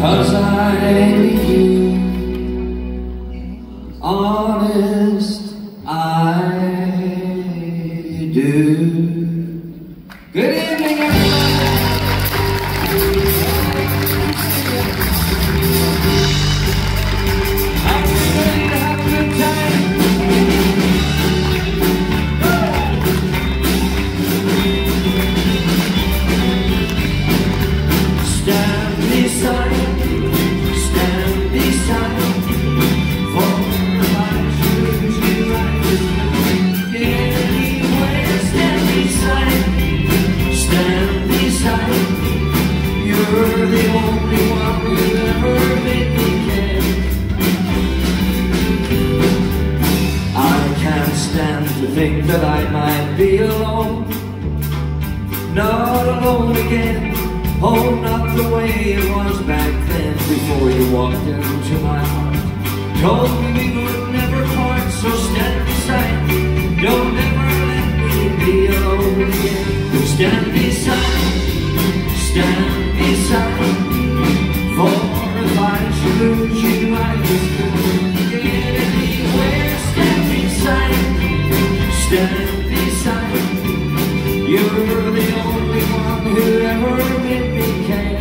Cause I need you. Honest I do stand to think that I might be alone. Not alone again. Oh, not the way it was back then before you walked into my heart. Told me we would never You're the only one who ever made me care.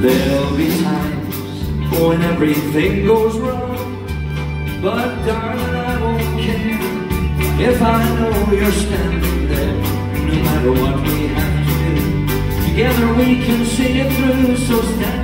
There'll be times when everything goes wrong, but darling, I won't care if I know you're standing there. No matter what we have to do, together we can see it through. So stand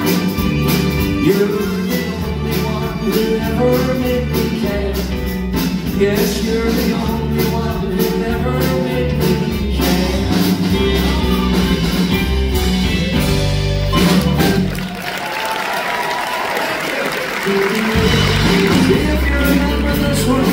If you remember this one